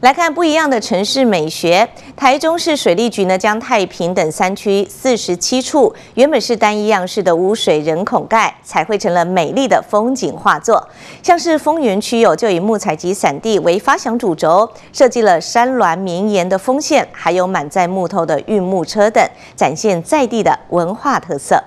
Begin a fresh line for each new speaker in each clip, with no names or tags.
来看不一样的城市美学。台中市水利局呢，将太平等三区四十七处原本是单一样式的污水人孔盖，彩绘成了美丽的风景画作。像是丰原区有就以木材及伞地为发想主轴，设计了山峦绵延的风线，还有满载木头的运木车等，展现在地的文化特色。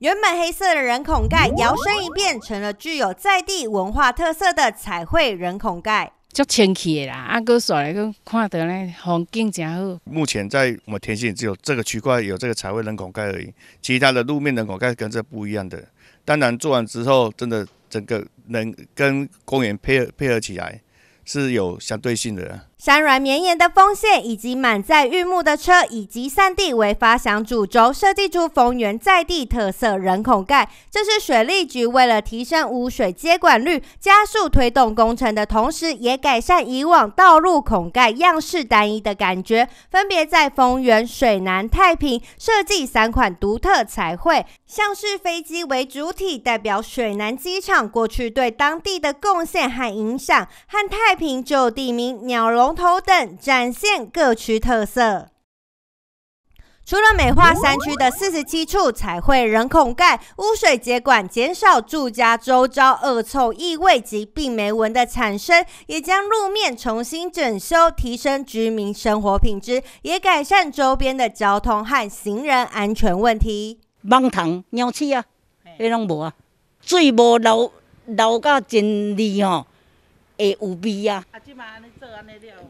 原本黑色的人孔盖，摇身一变成了具有在地文化特色的彩绘人孔盖。
足清气的啦，啊，搁耍来搁看到咧风景真好。
目前在我们田心只有这个区块有这个彩绘人孔盖而已，其他的路面人孔盖跟这不一样的。当然做完之后，真的整个能跟公园配合配合起来。是有相对性的。
山峦绵延的风线，以及满载玉木的车，以及散地为发想主轴，设计出丰原在地特色人孔盖。这是水利局为了提升污水接管率，加速推动工程的同时，也改善以往道路孔盖样式单一的感觉。分别在丰原、水南、太平设计三款独特彩绘，像是飞机为主体，代表水南机场过去对当地的贡献和影响，和太。平就地名、鸟笼龙头等，展现各区特色。除了美化山区的四十七处彩绘人孔盖、污水接管，减少住家周遭恶臭异味及病媒蚊的产生，也将路面重新整修，提升居民生活品质，也改善周边的交通和行人安全问题。
芒塘鸟鼠啊，迄拢无啊，水无流流到真利吼。会有味啊！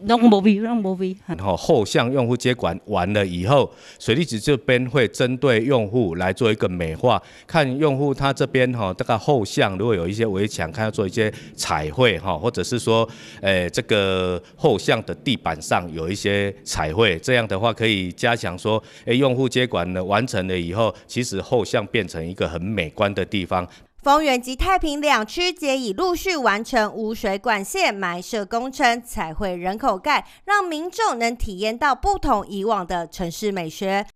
拢无味，拢无味。
然后后向用户接管完了以后，水利局这边会针对用户来做一个美化，看用户他这边哈，大概后向如果有一些围墙，看要做一些彩绘哈，或者是说，诶，这个后向的地板上有一些彩绘，这样的话可以加强说，诶，用户接管呢完成了以后，其实后向变成一个很美观的地方。
丰原及太平两区皆已陆续完成污水管线埋设工程，彩绘人口盖，让民众能体验到不同以往的城市美学。